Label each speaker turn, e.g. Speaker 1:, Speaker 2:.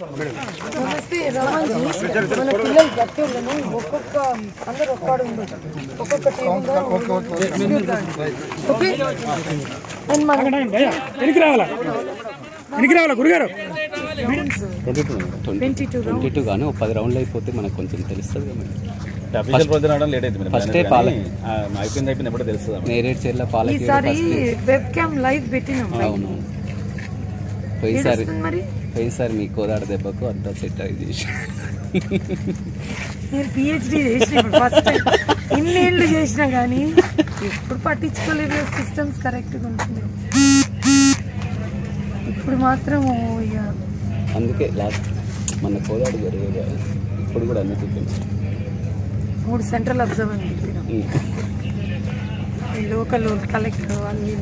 Speaker 1: మన పిల్లలు గట్టి ఉండను ఒక్కొక్క అందరు ఒక్కడు ఉండదు ఒక్కొక్క
Speaker 2: వెనక్కి రావాలా వెనక్కి రావాలా గురుగారు
Speaker 1: ట్వంటీ టూ
Speaker 3: ట్వంటీ టూ కానీ పది రౌండ్లు అయిపోతే మనకు కొంచెం తెలుస్తుంది కదా పోయిసారి పోయిసారి మీ కోదాడ దెబ్బకు అంతా సెట్ అయి చేసి
Speaker 1: నేను పిహెచ్డి చేసిన ఫస్ట్ టైం ఇన్నేళ్ళు చేసినా కానీ ఇప్పుడు పట్టించుకోలేదు సిస్టమ్స్ కరెక్ట్గా ఉంటుంది ఇప్పుడు మాత్రం ఇక
Speaker 3: అందుకే లాస్ట్ మన కోదాడ జరిగేది. ఇప్పుడు కూడా అన్ని చూపించాం
Speaker 1: మూడు సెంట్రల్ అబ్జర్వ్ అని చెప్పినాం. ఈ లోకల్ కలెక్టర్ వాళ్ళు